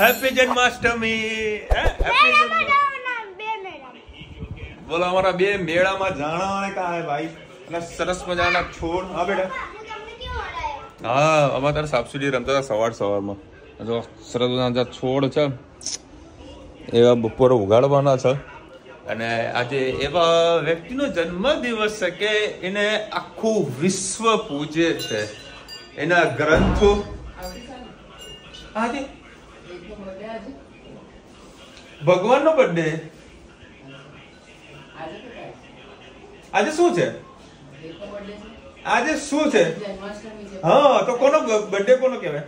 Happy Janmashtami happy બોલો અમારા બે મેળામાં જાણા કાંઈ ભાઈ? અને સરસ મજાના છોડ. હા બેટા. હા અમારે તારે સાપસીડી રમતા હતા સવાર સવારમાં. જો સરસ મજાના છોડ છે એવા બપોરે ઉગાડવાના છે. અને આજે એવા વ્યક્તિનો જન્મદિવસ છે કે એને આખું વિશ્વ પૂજે છે. એના ગ્રંથો. આજે ભગવાનનો બર્થડે આજે શું છે? આજે શું છે? હા, તો કોનો બર્થડે કોનો કહેવાય?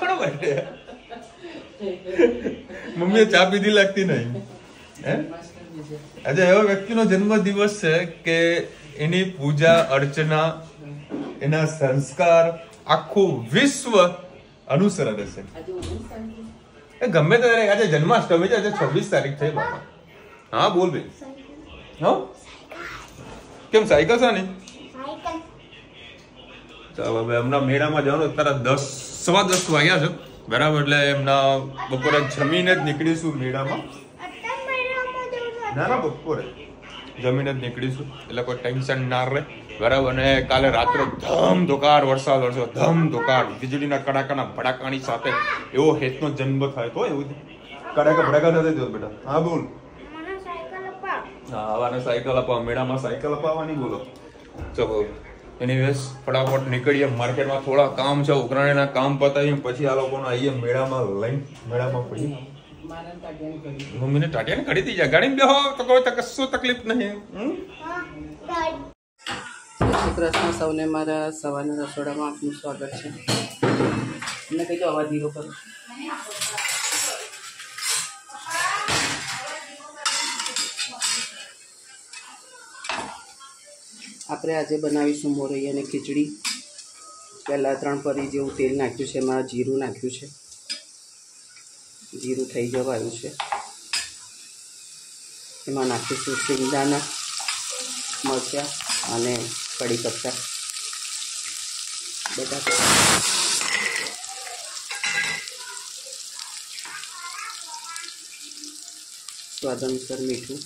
કોનો બર્થડે મમ્મીએ ચા પીધી લાગતી નહીં. હે? આજે એવો વ્યક્તિનો જન્મ દિવસ છે કે એની પૂજા અર્ચના, એના સંસ્કાર આખું વિશ્વ અનુસરે છે. એ ગમે ત્યારે આજે જન્માષ્ટમી છે, આજે છવ્વીસ તારીખ થઈ બાપા. હા, બોલ ભાઈ હા? કેમ, સાયકલ છે ને ચાલો હવે એમના મેળામાં જવાનું, અત્યારે દસ, સવા દસ વાગ્યા છે. બરાબર, એટલે એમના બપોરે જમીને જ નીકળીશું મેળામાં. ના ના, બપોરે. જમીને જ નીકળીશું. એટલે કોઈ ટેન્શન ના રહે. બરાબર અને કાલે રાત્રે ધમ ધોકાર વરસાદ વરસ્યો ધમ ધોકાર. વીજળીના કડાકાના ભડાકાની સાથે એવો હેતનો જન્મ થાય તો એવું કડાકા ભડાકા નથી થયો બેટા. હા બોલ. હા આવાને સાયકલ અપાવ. મેળામાં સાયકલ અપાવવાની બોલો. ચલો એનીવેઝ ફટાફટ નીકળીએ માર્કેટમાં. થોડા કામ છે ઉકરાણીના કામ પતાવીએ પછી આ લોકોને આવીએ મેળામાં લઈને મેળામાં પડી મમ્મીને ટાટિયાને કરી દીધા ગાડીમાં બેહો તો કોઈ કશું તકલીફ નહીં હમ? કૃષ્ણ સૌને મારા સવારના રસોડામાં આપનું સ્વાગત છે. મને કહી દો અવાજ ધીરો કરો. આપણે આજે બનાવીશું મોરઈ અને ખીચડી. પહેલાં ત્રણ પરી જેવું તેલ નાખ્યું છે, એમાં જીરું નાખ્યું છે. જીરું થઈ જવા આવ્યું છે. એમાં નાખીશું શિંગદાણા મરચાં અને કઢી પત્તા બટાકા સ્વાદ અનુસાર મીઠું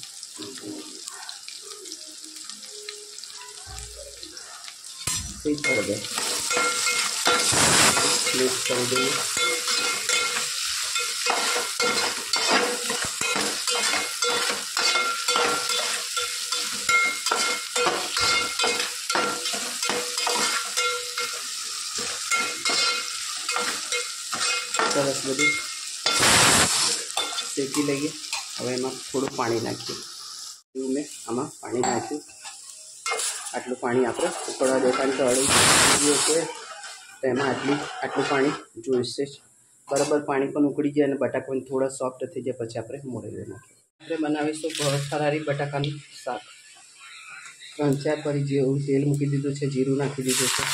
થઈ કરી દે મિક્સ કરી દઈએ સરસ બધું શેકી લઈએ. હવે એમાં થોડું પાણી નાખીએ. એવું મેં આમાં પાણી નાખ્યું. આટલું પાણી આપણે ઉકળવા દે, કારણ કે છે, તો એમાં આટલી, આટલું પાણી જોઈશે જ. બરાબર પાણી પણ ઉકળી જાય અને બટાકા થોડા સોફ્ટ થઈ જાય, પછી આપણે મોરેલી નાખીએ. આપણે બનાવીશું ફરારી બટાકાનું શાક. ત્રણ, ચાર પરી જેવું તેલ મૂકી દીધું છે, જીરું નાખી દીધું છે.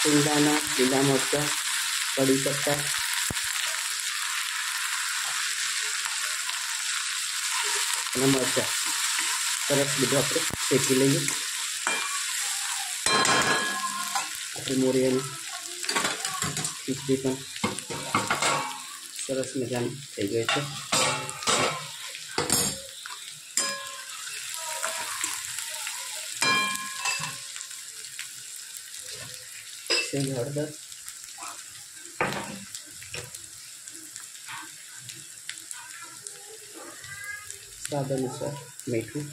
શિંગદાણા લીલા મરચાં કડી પત્તા અને મરચાં સરસ બધું આપણે શેકી લઈએ આપણે મોરિયાની ખીચડી પણ સરસ મજાની થઈ ગઈ છે સેજ હળદર સ્વાદ અનુસાર મીઠું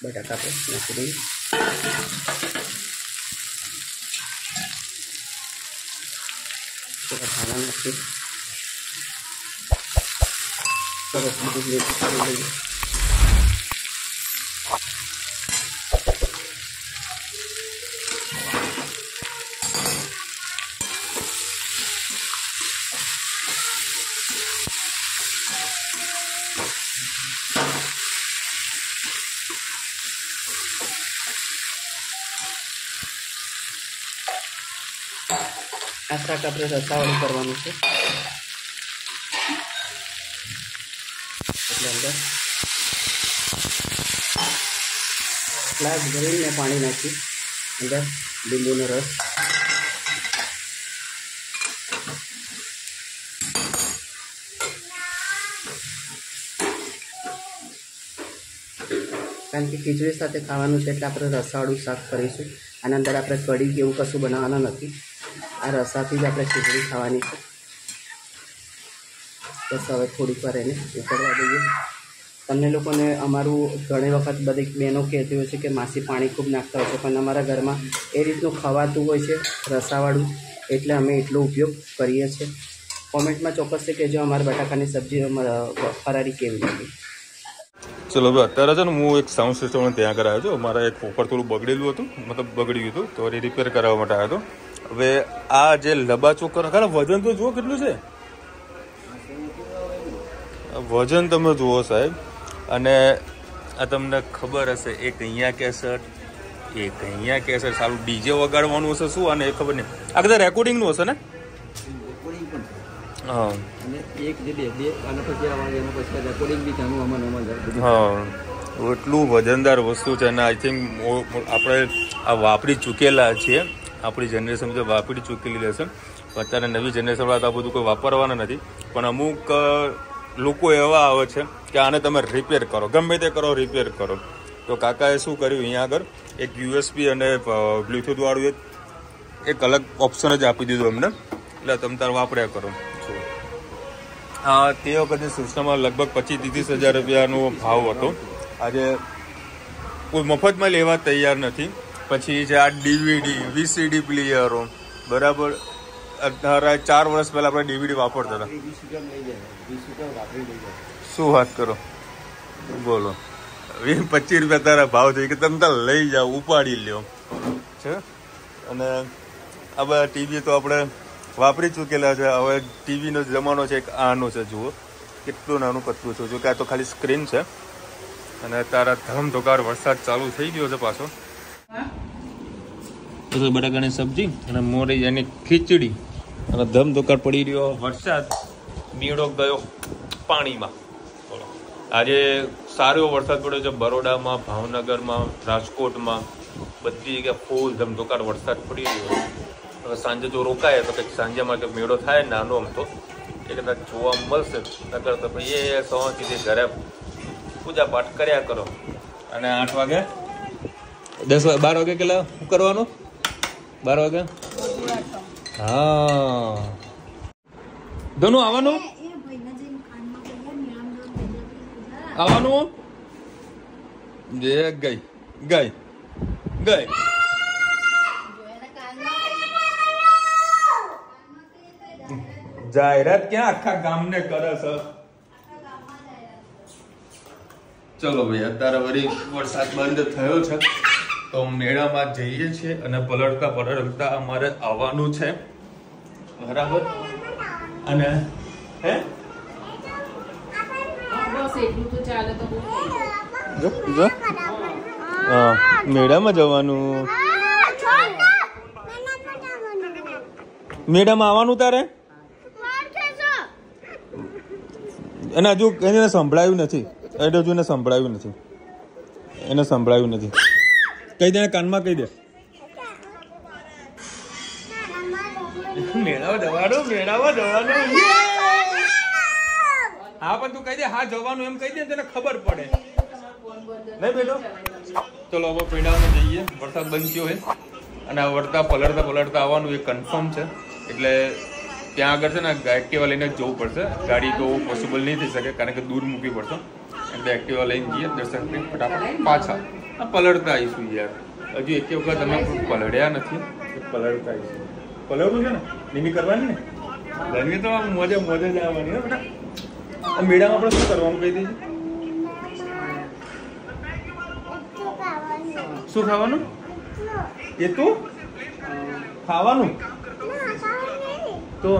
બટાકા આપણે નાખી દઈએ થોડા ધાણા નાખી સરસ બધું મિક્સ શાક આપણે રસાવાળું કરવાનું છે. એટલે અંદર ગ્લાસ ભરીને પાણી નાખી, અંદર લીંબુનો રસ. કારણ કે ખીચડી સાથે ખાવાનું છે એટલે આપણે રસાવાળું શાક કરીશું. આના અંદર આપણે કઢી કે એવું કશું બનાવવાના નથી. આ રસાથી જ આપણે ખીચડી ખાવાની છે. બસ હવે થોડીક વાર એને ઉકળવા દઈએ. તમને લોકોને અમારું ઘણી વખત બધી બહેનો કહેતી હોય છે કે માસી પાણી ખૂબ નાખતા હોય છે, પણ અમારા ઘરમાં એ રીતનું ખવાતું હોય છે રસાવાળું, એટલે અમે એટલો ઉપયોગ કરીએ છીએ. કોમેન્ટમાં ચોક્કસથી કહેજો અમારા બટાકાની સબ્જી ફરારી કેવી લાગી. ચલો ભાઈ અત્યારે છે ને હું એક સાઉન્ડ સિસ્ટમ ત્યાં કરાવ્યો છું. મારા એક ઉપર થોડું બગડેલું હતું, મતલબ બગડ્યું હતું, તો રિપેર કરાવવા માટે આવ્યો હતો. હવે આ જે લબાચો કરો ખરા વજન તો જુઓ કેટલું છે? વજન તમે જુઓ સાહેબ. અને આ તમને ખબર હશે એક અહીંયા કેસેટ એક અહીંયા કેસેટ. સારું ડીજે વગાડવાનું હશે શું? અને એ ખબર નહીં. આ બધા રેકોર્ડિંગનું હશે ને? હા. હા. એટલું વજનદાર વસ્તુ છે અને આઈ થિંક આપણે આ વાપરી ચૂકેલા છીએ. આપણી જનરેશન તો વાપરી ચૂકેલી હશે. અત્યારે નવી જનરેશન તો આ બધું કોઈ વાપરવાના નથી. પણ અમુક લોકો એવા આવે છે કે આને તમે રિપેર કરો. ગમે તે કરો રિપેર કરો. તો કાકાએ શું કર્યું? અહીંયા આગળ એક યુએસબી અને બ્લૂટૂથવાળું એક એક અલગ ઓપ્શન જ આપી દીધું અમને. એટલે તમે તાર વાપર્યા કરો. તે વખતે સિસ્ટમમાં લગભગ પચીસ ત્રીસ હજાર રૂપિયાનો ભાવ હતો. આજે કોઈ મફતમાં લેવા તૈયાર નથી. પછી છે આ ડીવીડી વીસીડી પ્લેયરો બરાબર? અત્યારે ચાર વર્ષ પહેલા આપણે ડીવીડી વાપરતા હતા. શું વાત કરો? બોલો. વીસ પચીસ રૂપિયા તારા ભાવ થઈ કે તમે તાર લઈ જાઓ ઉપાડી લ્યો. છે? અને આ બધા ટીવી તો આપણે વાપરી ચૂકેલા છે. હવે ટીવીનો જમાનો છે એક આનો છે જુઓ. કેટલું નાનું પતલું છે. જો કે આ તો ખાલી સ્ક્રીન છે. અને તારા ધમધોકાર વરસાદ ચાલુ થઈ ગયો છે પાછો. બટાકાની સબ્જી અને મોરી એની ખીચડી. અને ધમધોકાર પડી રહ્યો વરસાદ. મેળો ગયો પાણીમાં. આજે સારો એવો વરસાદ પડ્યો છે બરોડામાં ભાવનગરમાં રાજકોટમાં. બધી જગ્યાએ ફૂલ ધમધોકાર વરસાદ પડી રહ્યો હવે સાંજે જો રોકાય તો કંઈક સાંજે માટે મેળો થાય નાનો આમ તો. એ કદાચ જોવા મળશે. નકર તો ભાઈ એ સવારથી ઘરે પૂજા પાઠ કર્યા કરો. અને આઠ વાગે? દસ વાગે બાર વાગે કેટલા કરવાનું? બાર વાગે? હા. ધનુ આવવાનું? આવવાનું? જે ગઈ ગઈ ગઈ. જાહેરાત ક્યાં આખા ગામને કરે છે? ચલો ભાઈ અત્યારે વળી વરસાદ બંધ થયો છે. તો મેળામાં જઈએ છીએ અને પલળતા પલળતા અમારે આવવાનું છે. બરાબર? અને હે. જો જો. મેળામાં જવાનું. મેળામાં આવવાનું તારે? અને હજુ એને સંભળાયું નથી. એટલે હજુ એને સંભળાયું નથી. એને સંભળાયું નથી. કહી દે કાનમાં કહી દે. મેળામાં જવાનું મેળામાં જવાનું. હા, પણ તું કહી દે, હા, જવાનું એમ કહી દે તને ખબર પડે. નહીં બેટો? ચલો, હવે પીડામાં જઈએ. વરસાદ બંધ થયો હોય અને આ વળતા પલળતા પલળતા આવવાનું એ કન્ફર્મ છે. એટલે ત્યાં આગળ છે ને એક્ટિવા લઈને જવું પડશે. ગાડી તો પોસિબલ નહીં થઈ શકે, કારણ કે દૂર મૂકવી પડશે. એટલે એક્ટિવા લઈને જઈએ, દર્શન કરી ફટાફટ પાછા. પલળતા આવીશું યાર. હજુ એક વખત અમે પલળ્યા નથી. પલળતા આવીશું પલળવું છે ને? નિમી કરવાની ને? ધનવી તો આમ મોજે મોજે જ આવવાની હો બેટા. આ મેળામાં આપણે શું કરવાનું કહી દઈએ શું ખાવાનું? એ તું? ખાવાનું? તો?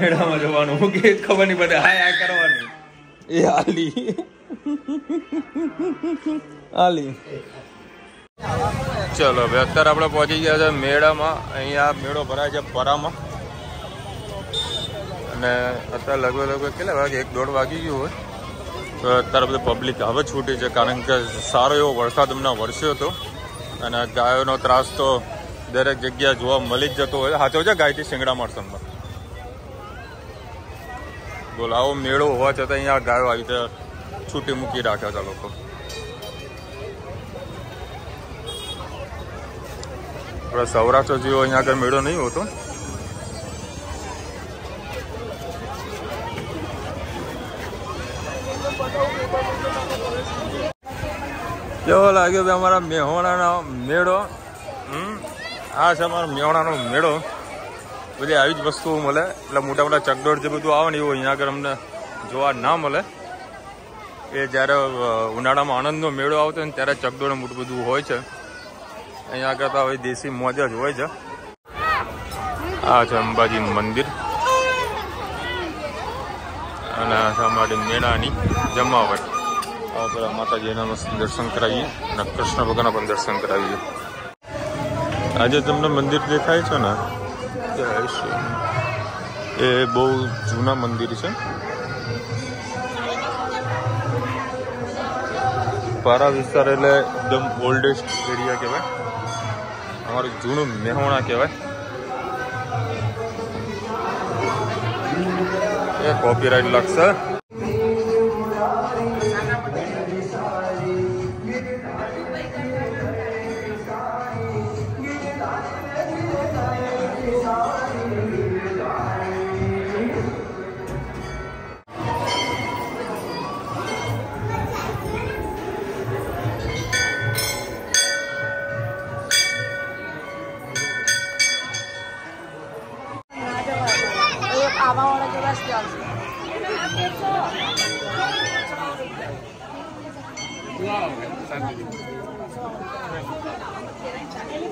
મેળામાં જવાનું. હું કે ખબર નહીં પડે હાય આ કરવાનું. એ આલી. આલી. ચલો હવે અત્યારે આપણે પહોંચી ગયા છે મેળામાં. અહીંયા મેળો ભરાય છે પરામાં. અને અત્યારે લગભગ લગભગ કેટલા વાગે? એક દોઢ વાગી ગયું હોય. તો અત્યારે બધું પબ્લિક હવે છૂટી છે કારણ કે સારો એવો વરસાદ હમણાં વરસ્યો હતો. અને ગાયોનો ત્રાસ તો દરેક જગ્યા જોવા મળી જ જતો હોય. સાચો છે ગાયથી શિંગડા મળસનમાં બોલો આવો મેળો હોવા છતાં અહીંયા ગાયો આવી રીતે છૂટી મૂકી રાખ્યા હતા લોકો. આપણે સૌરાષ્ટ્ર જેવો અહીંયા આગળ મેળો નહીં હોતો. કેવો લાગ્યો ભાઈ અમારા મેહોણાનો મેળો? હમ? આ છે અમારો મેહોણાનો મેળો. બધી આવી જ વસ્તુઓ મળે. એટલે મોટા મોટા ચકડોળ જે બધું આવે ને એવું અહીંયા આગળ અમને જોવા ના મળે. એ જ્યારે ઉનાળામાં આનંદનો મેળો આવતો ને ત્યારે ચકડોળ મોટું બધું હોય છે. અહીંયા આગળ તો હવે દેશી મોજ જ હોય છે. આ છે અંબાજીનું મંદિર. અને અમારી મેળાની જમાવટ. આ પેલા માતાજીના દર્શન કરાવીએ અને કૃષ્ણ ભગવાનના પણ દર્શન કરાવીએ. આજે તમને મંદિર દેખાય છે ને? જય છે એ બહુ જૂના મંદિર છે. પારા વિસ્તાર એટલે એકદમ ઓલ્ડેસ્ટ એરિયા કહેવાય. અમારું જૂનું મેહોણા કહેવાય. એ કોપીરાઇટ લાગશે.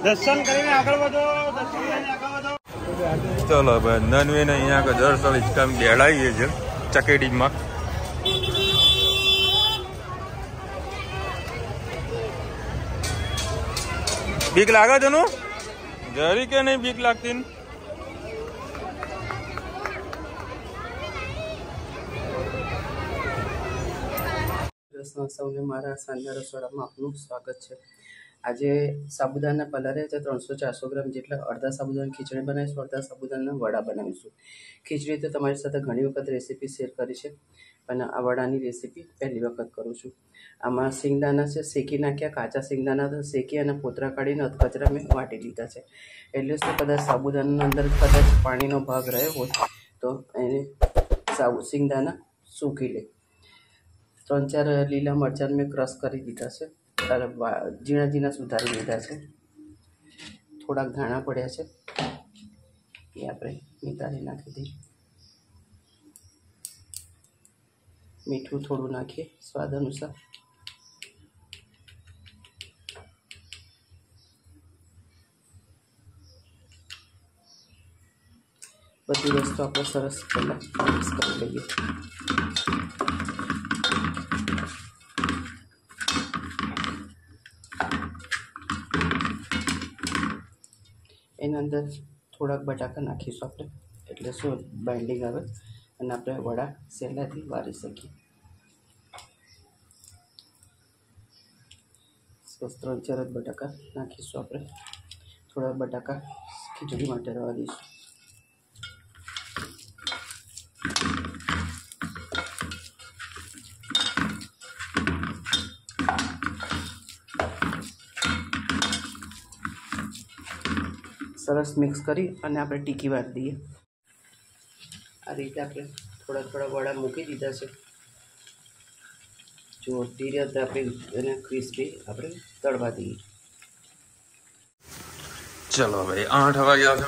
દર્શન કરીને આગળ વધો દર્શન કરીને આગળ વધો. ચલો ભાઈ નનવીને અહીંયા આગળ દર સાલ ઇસ્કામ બેડાઈએ છે ચકેડીમાં. બીક લાગે છે નું જરી કે નહીં બીક લાગતી? સૌને મારા સાંજના રસોડામાં આપનું સ્વાગત છે. આજે સાબુદાના પલારે છે ત્રણસો ચારસો ગ્રામ જેટલા અડધા સાબુદાના ખીચડી બનાવીશું, અડધા સાબુદાના વડા બનાવીશું. ખીચડી તો તમારી સાથે ઘણી વખત રેસીપી શેર કરી છે અને આ વડાની રેસીપી પહેલી વખત કરું છું. આમાં સિંગદાણા છે, શેકી નાખ્યા, કાચા સિંગદાણા તો શેકી અને પોતરા કાઢીને અધકચરા મેં વાટી લીધા છે. એટલે શું કદાચ સાબુદાનાના અંદર કદાચ પાણીનો ભાગ રહ્યો હોય, તો એને સાબુ સિંગદાણા સૂકી લે. ત્રણ ચાર લીલા મરચાં મેં ક્રશ કરી દીધા છે. અને વા- ઝીણા ઝીણા સુધારી લીધા છે. થોડાક ધાણા પડ્યા છે. એ આપણે નિતારી નાખી દઈએ. મીઠું થોડું નાખીએ, સ્વાદ અનુસાર. બધી વસ્તુ આપણે સરસ પહેલાં મિક્સ કરી લઈએ. અંદર થોડાક બટાકા નાખીશું આપણે. એટલે શું બાઇન્ડિંગ આવે. અને આપણે વડા સહેલાથી વારી શકીએ. બસ ત્રણ ચાર બટાકા નાખીશું આપણે. થોડા બટાકા ખીચડી માટે રવા દઈશું. સરસ મિક્સ કરી અને આપણે ટીકી વાળી દઈએ. આ રીતે આપણે થોડા થોડા વડા મૂકી દીધા છે. જો ધીરે આપણે એને ક્રિસ્પી આપણે તળવા દઈએ. ચલો ભાઈ આઠ વાગ્યા છે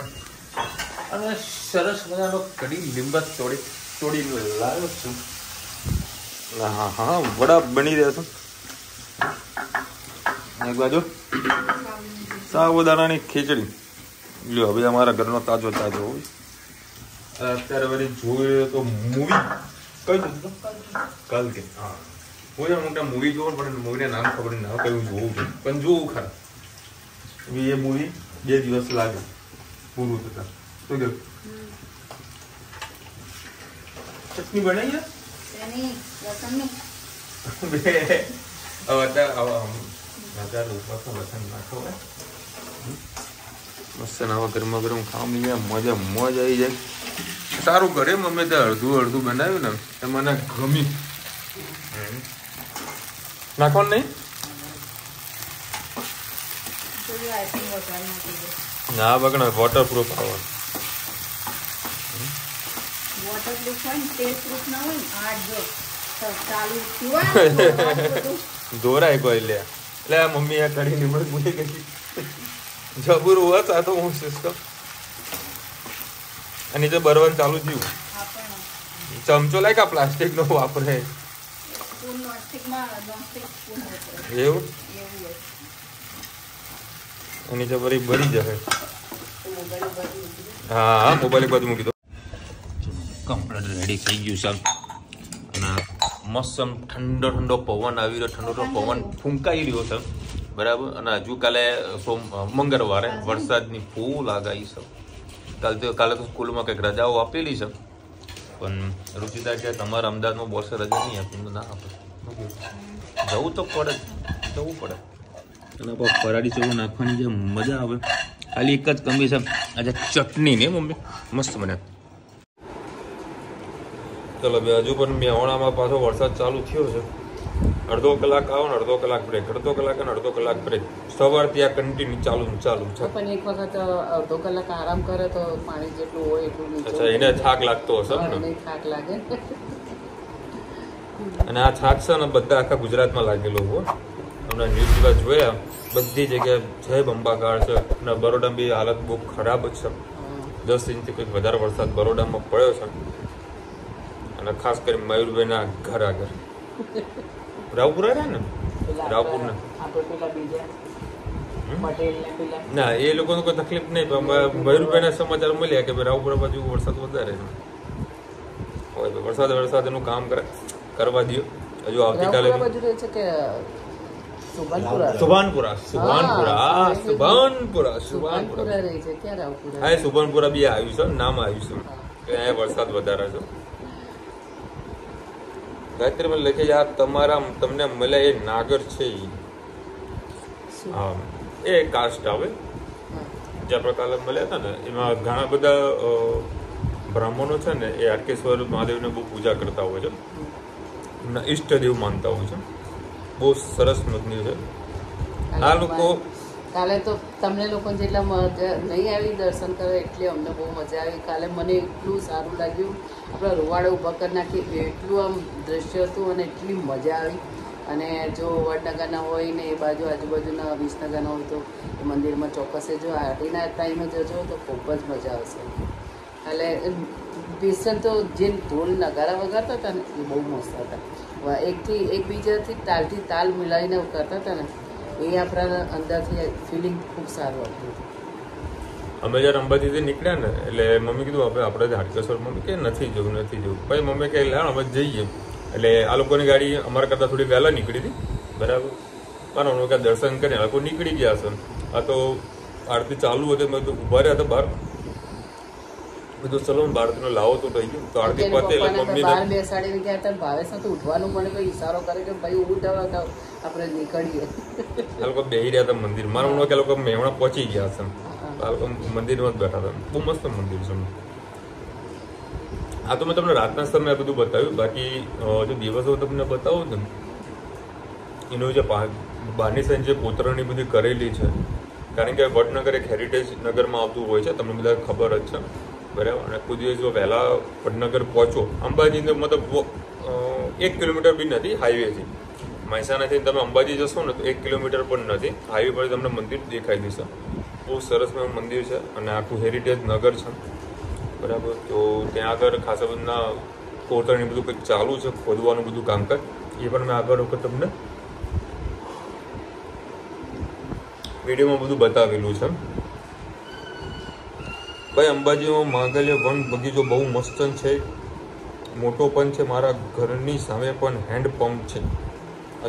અને સરસ મજાનો કઢી લીંબા તોડી તોડી લાવ્યો છું. હા હા વડા બની રહ્યા છે. એક બાજુ. સાબુદાણાની ખીચડી. લ્યો હવે અમારા ઘરનો તાજો તાજો હોય. અત્યારે વળી જોઈએ તો મૂવી કઈ કાલ કે હા. હું છે મોટા મૂવી જોઉં પણ મૂવીને નામ ખબર નહીં આવે કયું જોવું છે. પણ જોવું ખરા. હવે એ મૂવી બે દિવસ લાગે. પૂરું થતા. શું કહ્યું? ચટણી બનાવી હવે અત્યારે અત્યારે ઉપરથી લસણ નાખો હોય મસ્ત નવા ગરમા ગરમ ખાવા મળ્યા મજા મોજ આવી જાય. સારું કરે મમ્મી તો અડધું અડધું બનાવ્યું ને એ મને ગમ્યું હમ. નાખવાનું નહીં? ના બગણ વોટરપ્રૂફ આવવાનું. ને તેલ પ્રૂફ ના આ જો ચ- ચાલુ થયું હોય ને તો આ બધું દોરાય કોઈ લે. એટલે આ મમ્મી આ કઢી નિમણક ભૂલી ગઈ. જબુર હોત આ તો હું સિસ્ટમ અને જે બરવાનું ચાલુ થયું. ચમચો લાય કા પ્લાસ્ટિક નો વાપરે? એવું? એવું એની જે બરી ભરી જશે. તો મોબાઈલ બધું હા હા મોબાઈલ એક બાજુ મૂકી દો. કમ્પ્લેટ રેડી થઈ ગયું છે અને મસ્ત આમ ઠંડો ઠંડો પવન આવી રહ્યો ઠંડો ઠંડો પવન ફૂંકાઈ રહ્યો છે બરાબર? અને હજુ કાલે સોમ મંગળવારે વરસાદની ફૂલ આગાહી છે. કાલે તો કાલે તો સ્કૂલમાં કંઈક રજાઓ આપેલી છે. પણ રુચિતા કે તમારા અમદાવાદમાં બોસે રજા નહીં આપી ના આપે. જવું તો પડે જવું પડે. અને ફરાળી ચૂરું નાખવાની જે મજા આવે. ખાલી એક જ કમી છે આજે ચટણી ને મમ્મી. મસ્ત બને. ચલો બે હજુ પણ મેહોણામાં પાછો વરસાદ ચાલુ થયો છે. અડધો કલાક આવો ને અડધો કલાક બ્રેક અડધો કલાક અને અડધો કલાક બ્રેક સવારથી આ કન્ટિન્યુ ચાલુ ને ચાલુ છે. પણ એક વખત અડધો કલાક આરામ કરે તો પાણી જેટલું હોય એટલું અચ્છા એને થાક લાગતો હશે ને? થાક લાગે. અને આ છાક છે ને બધા આખા ગુજરાતમાં લાગેલો હોય હમણાં ન્યૂઝમાં જોયા બધી જગ્યાએ જય બંબાકાર છે અને બરોડામાં બી હાલત બહુ ખરાબ જ છે. દસ ઇંચથી કંઈક વધારે વરસાદ બરોડામાં પડ્યો છે. અને ખાસ કરી મયુરભાઈના ઘર આગળ. રાવપુરા રહ્યા ને? રાવપુરના. ને એ લોકોને કોઈ તકલીફ નહીં પણ મયુરભાઈના સમાચાર મળ્યા કે ભાઈ રાવપુરા બાજુ વરસાદ વધારે હોય ભાઈ વરસાદ વરસાદ એનું કામ કરે કરવા દો હજુ આવતીકાલે સુભાનપુરા. સુભાનપુરા સુભાનપુરા. સુભાનપુરા હા સુભાનપુરા બી આવ્યું છે નામ આવ્યું છે. અહીંયા વરસાદ વધારે છે. ગાયત્રી મને છે આ તમારા તમને મળે એ નાગર છે એ કાસ્ટ આવે. જે પ્રકારે મળ્યા હતા ને એમાં ઘણા બધા બ્રાહ્મણો છે ને એ હાટકેશ્વર મહાદેવને બહુ પૂજા કરતા હોય છે. એમના ઈષ્ટદેવ માનતા હોય છે. બહુ સરસ મજની છે. આ લોકો- કાલે તો તમને લોકોને જેટલા મજા નહીં આવી દર્શન કરે એટલે અમને બહુ મજા આવી. કાલે મને એટલું સારું લાગ્યું. આપણે રોવાડે ઊભા કરી નાખીએ એટલું આમ દ્રશ્ય હતું અને એટલી મજા આવી. અને જો વડનગરના હોય ને એ બાજુ આજુબાજુના વિસનગરના હોય તો એ મંદિરમાં ચોક્કસે જો આરતીના ટાઈમે જજો તો ખૂબ જ મજા આવશે. એટલે બેસન તો જે ઢોલ નગારા વગાડતા હતા ને એ બહુ મસ્ત હતા. એકથી એકબીજાથી તાલથી તાલ મિલાવીને કરતા હતા ને એ આપણા અંદરથી ફિલિંગ અમે જ્યારે અંબાજીથી નીકળ્યા ને, એટલે મમ્મી કીધું આપણે આપણે હાટકેશ્વર મમ્મી કે નથી જવું નથી જવું. પછી મમ્મી કહે લે અમે જઈએ. એટલે આ લોકોની ગાડી અમારા કરતાં થોડી વહેલા નીકળી હતી. બરાબર. મારા મમ્મી દર્શન કરીને. આ લોકો નીકળી ગયા છે આ તો આરતી ચાલુ હતી, મેં તો ઊભા રહ્યા હતા બહાર. બધું ચલો ને બહારથી લાવો તો થઈ ગયું તો તો બહાર બેસાડીને ગયા હતા ભાવેશ તો ઉઠવાનું મને કોઈ ઈશારો કરે કે ભાઈ ઉઠાવા તો આપણે નીકળીએ. આ લોકો બેહી રહ્યા હતા મંદિર. મારા મને કે લોકો મેવણા પહોંચી ગયા છે આ લોકો મંદિરમાં જ બેઠા હતા. બહુ મસ્ત મંદિર છે. આ તો મેં તમને રાતના સમયે આ બધું બતાવ્યું. બાકી જો દિવસો તમને બતાવું ને એનું જે બારની બહારની સાઈડ જે કોતરણી બધી કરેલી છે. કારણ કે વડનગર એક હેરિટેજ નગરમાં આવતું હોય છે. તમને બધા ખબર જ છે. બરાબર? અને કોઈ દિવસ જો વહેલા વડનગર પહોંચો, અંબાજીને મતલબ એક કિલોમીટર બી નથી હાઈવેથી મહેસાણાથી તમે અંબાજી જશો ને તો એક કિલોમીટર પણ નથી. હાઈવે પર તમને મંદિર દેખાઈ દેશે બહુ સરસ મંદિર છે અને આખું હેરિટેજ નગર છે. બરાબર? તો ત્યાં આગળ ખાસા બધા કોતરણી બધું કંઈક ચાલુ છે, ખોદવાનું બધું કામકાજ. એ પણ મેં આગળ વખત તમને વિડીયોમાં બધું બતાવેલું છે. ભાઈ અંબાજીમાં માંગલ્ય વન બગીચો બહુ મસ્ત છે. મોટો પણ છે. મારા ઘરની સામે પણ હેન્ડપંપ છે.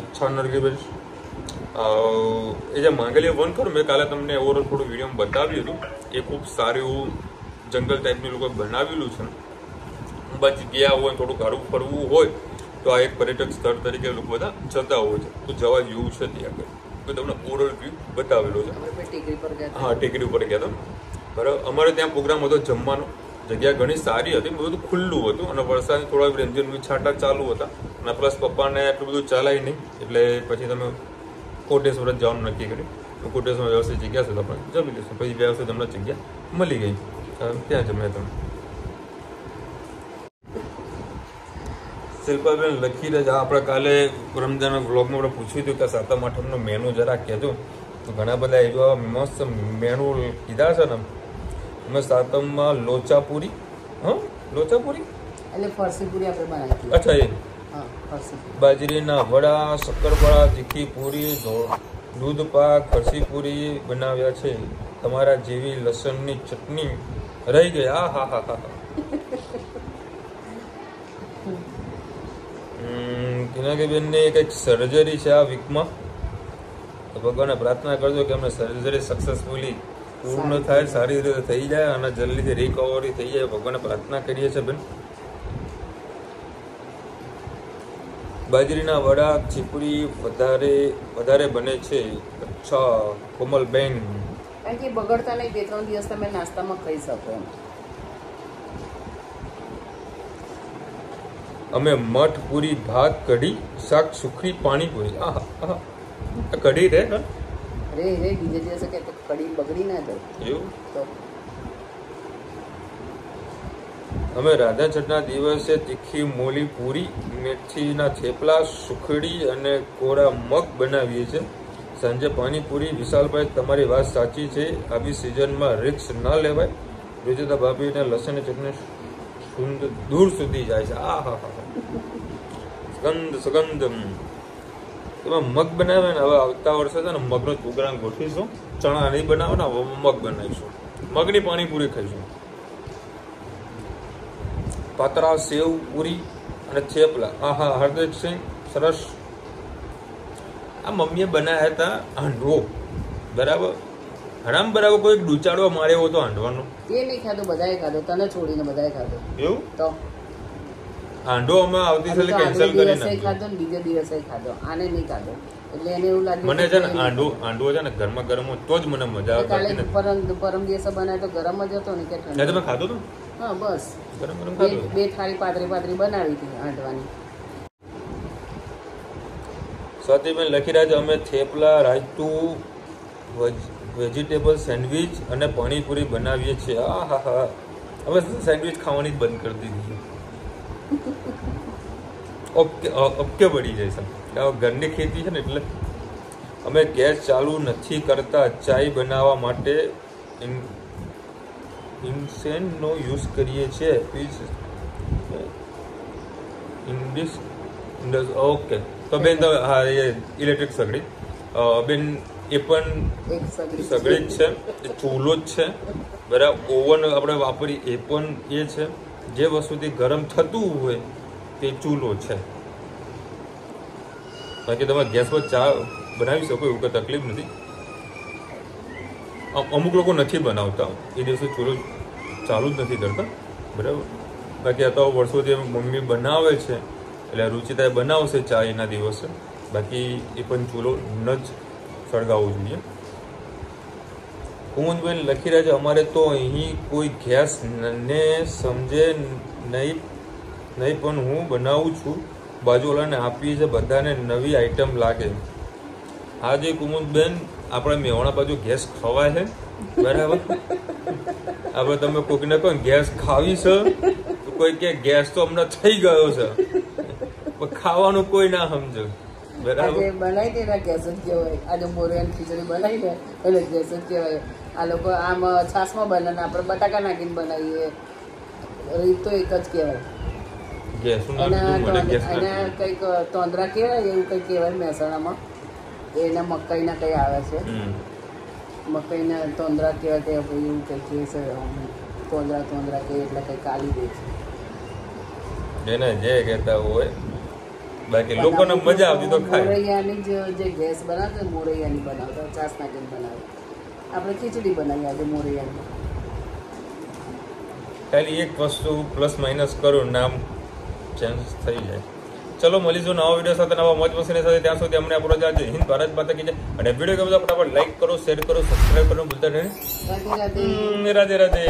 અચ્છા નરગીભાઈ એ જે માંગલ્ય વન ખરું મેં કાલે તમને ઓવરઓલ થોડું વિડીયોમાં બતાવ્યું હતું. એ ખૂબ સારું એવું જંગલ ટાઈપનું લોકો બનાવેલું છે. અંબાજી ગયા હોય થોડું ઘરું ફરવું હોય તો આ એક પર્યટક સ્થળ તરીકે લોકો બધા જતા હોય છે. તો જવા જેવું છે ત્યાં આગળ. તો તમને ઓવરઓલ વ્યૂ બતાવેલો છે. હા ટેકરી ઉપર ગયા હતા. બરાબર? અમારે ત્યાં પ્રોગ્રામ હતો જમવાનો. જગ્યા ઘણી સારી હતી, બધું ખુલ્લું હતું અને વરસાદની થોડા વ્યંજન છાંટા ચાલુ હતા. અને પ્લસ પપ્પાને એટલું બધું ચાલાય નહીં, એટલે પછી તમે કોટેશ્વર જ જવાનું નક્કી કર્યું. કોટેશ્વર વ્યવસ્થિત જગ્યા છે આપણે જમી લઈશું. પછી વ્યવસ્થિત અમને જગ્યા મળી ગઈ. ત્યાં જમ્યા તમે. શિલ્પાબેન, લખી રહ્યા આપણે કાલે રમજાન વ્લોગમાં આપણે પૂછ્યું હતું કે સાતમ આઠમનો મેનુ જરા કહેજો. તો ઘણા બધા એવા મસ્ત મેનુ કીધા છે ને. અમે સાતમમાં લોચાપુરી હા? લોચાપુરી? એટલે ફરસીપુરી આપણે બનાવી અચ્છા એ. બાજરીના વડા શક્કરપાળા તીખી પૂરી દૂધ પાક પૂરી બનાવ્યા છે. તમારા જેવી લસણની ચટણી રહી ગઈ. આ હા હા હા કિનાકીબેનને કંઈક સર્જરી છે આ વીકમાં તો ભગવાનને પ્રાર્થના કરજો કે અમને સર્જરી સક્સેસફુલી પૂર્ણ થાય સારી રીતે થઈ જાય અને જલ્દીથી રિકવરી થઈ જાય ભગવાનને પ્રાર્થના કરીએ છીએ બેન. બાજરીના વડા ચીપડી વધારે વધારે બને છે. અચ્છા કોમલબેન. કારણ કે બગડતા નહીં બે ત્રણ દિવસ તમે નાસ્તામાં ખાઈ શકો. અમે મઠ પૂરી ભાત કઢી શાક સુખડી પાણીપુરી. આહા આહા. આ કઢી રે? રે રે બીજે દિવસે કે કડી બગડી ના જાય. એવું? તો અમે રાધા છઠના દિવસે તીખી મોલી પૂરી મેથીના થેપલા સુખડી અને કોરા મગ બનાવીએ છીએ. સાંજે પાણીપુરી વિશાલભાઈ તમારી વાત સાચી છે. આવી સિઝનમાં રિક્સ ન લેવાય. વિજેતા ભાભીને લસણ ચટણી સુંદર દૂર સુધી જાય છે. આ હા હા સુગંધ સુગંધ. એમાં મગ બનાવે ને હવે આવતા વર્ષે છે ને મગનો પ્રોગ્રામ ગોઠવીશું ચણા નહીં બનાવે ને હવે મગ બનાવીશું. મગની પાણીપુરી ખાઈશું. પાતરા સેવ પૂરી અને થેપલા. આહા હરદેવસિંહ સરસ. આ મમ્મીએ બનાવ્યા હતા હાંડવો. બરાબર? હરામ બરાબર કોઈ ડૂચાડવા માર્યો હતો હાંડવાનો. એ નહીં ખાધો બધાએ ખાધો. તને છોડીને બધાએ ખાધો. એવું? તો? હાંડવો અમે આવતી સાલે કેન્સલ કરી નાખ્યો ખાધો ને બીજા દિવસે ખાધો. આને નહીં ખાધો. એટલે એને એવું લાગ્યું મને છે ને હાંડવો હાંડવો છે ને ગરમા ગરમ હોય તો જ મને મજા એટલે કાલે પરમ પરમ દિવસે બનાવ્યો તો ગરમ જ હતો ને કે ઠંડો. તમે ખાધો તો? હા બસ. ગરમ ગરમ ખાધો બે થાળી પાતરી પાતરી બનાવી હતી આંડવાની સ્વાતિબેન લખી રહ્યા છે અમે થેપલા રાયતું વેજીટેબલ સેન્ડવિચ અને પાણીપુરી બનાવીએ છીએ. આ હા હા હવે સેન્ડવિચ ખાવાની જ બંધ કરી દીધી ઓકે ઓકે પડી જાય છે. ઘરની ખેતી છે ને એટલે અમે ગેસ ચાલુ નથી કરતા ચાય બનાવવા માટે ઇન- ઇન્સેનનો યુઝ કરીએ છીએ. પ્લીઝ ઇન્ડિસ ઓકે. તો બેન, તો હા, એ ઇલેક્ટ્રિક સગડી. બેન, એ પણ સગડી જ છે. ચૂલો જ છે. બરાબર, ઓવન આપણે વાપરી એ પણ એ છે. જે વસ્તુથી ગરમ થતું હોય તે ચૂલો છે. બાકી તમે ગેસ પર ચા બનાવી શકો એવું કંઈ તકલીફ નથી. અમ- અમુક લોકો નથી બનાવતા. એ દિવસે ચૂલો ચાલુ જ નથી કરતા. બરાબર? બાકી આ તો વર્ષોથી મમ્મી બનાવે છે, એટલે રુચિતા બનાવશે ચા એના દિવસે. બાકી એ પણ ચૂલો ન જ સળગાવવો જોઈએ. કુમુદબેન લખી રહ્યા છે, અમારે તો અહીં કોઈ ગેસ ને સમજે નહીં નહીં, પણ હું બનાવું છું. બાજુવાળાને આપીએ છે બધાને નવી આઈટમ લાગે. આજે કુમુદબેન આપણે મેવાણા બાજુ ગેસ ખવાય છે, બરાબર? આપણે તમે કોઈકને કહો ગેસ ખાવી છે? કોઈ કે ગેસ તો હમણાં થઈ ગયો છે. પણ ખાવાનું કોઈ ના સમજે, બરાબર? બનાવી દેના ગેસ જ કહેવાય. આજે મોરિયાની ખીચડી બનાવી એટલે ગેસ જ કહેવાય. આ લોકો આમ છાસમાં બનાવે આપણે બટાકા નાખીને બનાવીએ. રીત તો એક જ કહેવાય. એના ગેસ કંઈક તોંદરા કહેવાય એવું કંઈક કહેવાય મહેસાણામાં. એના મકાઈના કંઈ આવે છે. મકાઈના તોંદરા કહેવાય કે એવું કંઈક કહે છે તોંદરા તોંદરા કહે એટલે કંઈક કાલી દે છે. એને જે કહેતા હોય બાકી લોકોને મજા આવતી તો ખાય. મોરૈયાની જે ગેસ બનાવતો ને મોરૈયાની બનાવતો છાસ નાખીને બનાવે આપણે ખીચડી બનાવી આજે મોરિયાની. ખાલી એક વસ્તુ પ્લસ માઇનસ કરું નામ ચેન્જ થઈ જાય. ચલો મળીશું નવા વીડિયો સાથે નવા મોજ મસ્તી સાથે. ત્યાં સુધી અમને આપણો જય હિન્દ ભારત માતા કી જાય. અને વીડિયો ગમે તો ફટાફટ લાઈક કરો શેર કરો સબસ્ક્રાઈબ કરો ભૂલતા નહીં. રાધે રાધે રાધે.